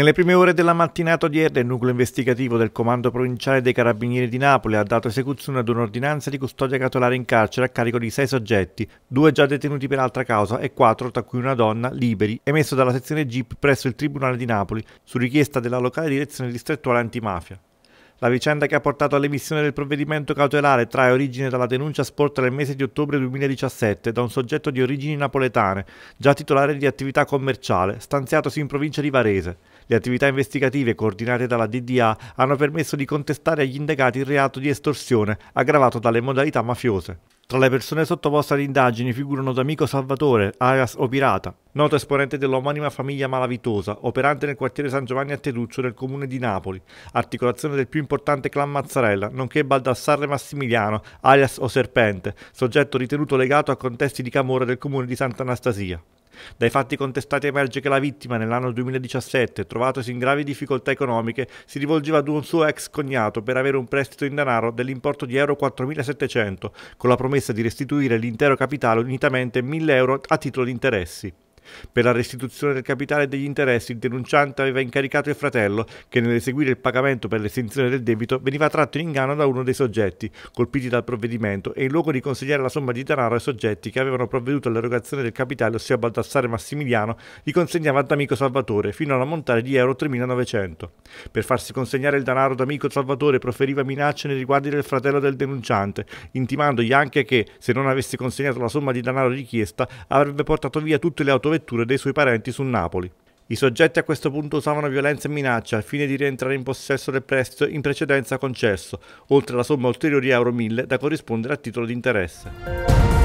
Nelle prime ore della mattinata odierna il nucleo investigativo del Comando Provinciale dei Carabinieri di Napoli ha dato esecuzione ad un'ordinanza di custodia cautelare in carcere a carico di sei soggetti, due già detenuti per altra causa e quattro, tra cui una donna, liberi, emesso dalla sezione GIP presso il Tribunale di Napoli su richiesta della locale direzione distrettuale antimafia. La vicenda che ha portato all'emissione del provvedimento cautelare trae origine dalla denuncia sporta nel mese di ottobre 2017 da un soggetto di origini napoletane, già titolare di attività commerciale, stanziatosi in provincia di Varese. Le attività investigative coordinate dalla DDA hanno permesso di contestare agli indagati il reato di estorsione, aggravato dalle modalità mafiose. Tra le persone sottoposte ad indagini figurano D'Amico Salvatore, alias O Pirata, noto esponente dell'omonima famiglia malavitosa, operante nel quartiere San Giovanni a Teduccio nel comune di Napoli, articolazione del più importante clan Mazzarella, nonché Baldassarre Massimiliano, alias O Serpente, soggetto ritenuto legato a contesti di camorra del comune di Sant'Anastasia. Dai fatti contestati emerge che la vittima nell'anno 2017, trovatosi in gravi difficoltà economiche, si rivolgeva ad un suo ex cognato per avere un prestito in denaro dell'importo di euro 4.700, con la promessa di restituire l'intero capitale unitamente 1.000 euro a titolo di interessi. Per la restituzione del capitale e degli interessi il denunciante aveva incaricato il fratello che nell'eseguire il pagamento per l'estinzione del debito veniva tratto in inganno da uno dei soggetti colpiti dal provvedimento e in luogo di consegnare la somma di denaro ai soggetti che avevano provveduto all'erogazione del capitale, ossia Baldassare Massimiliano, li consegnava ad amico Salvatore fino alla montare di euro 3.900. Per farsi consegnare il denaro ad amico Salvatore proferiva minacce nei riguardi del fratello del denunciante, intimandogli anche che, se non avesse consegnato la somma di denaro richiesta, avrebbe portato via tutte le autovetture vetture dei suoi parenti su Napoli. I soggetti a questo punto usavano violenza e minaccia al fine di rientrare in possesso del prestito in precedenza concesso, oltre alla somma ulteriore euro 1000 da corrispondere a titolo di interesse.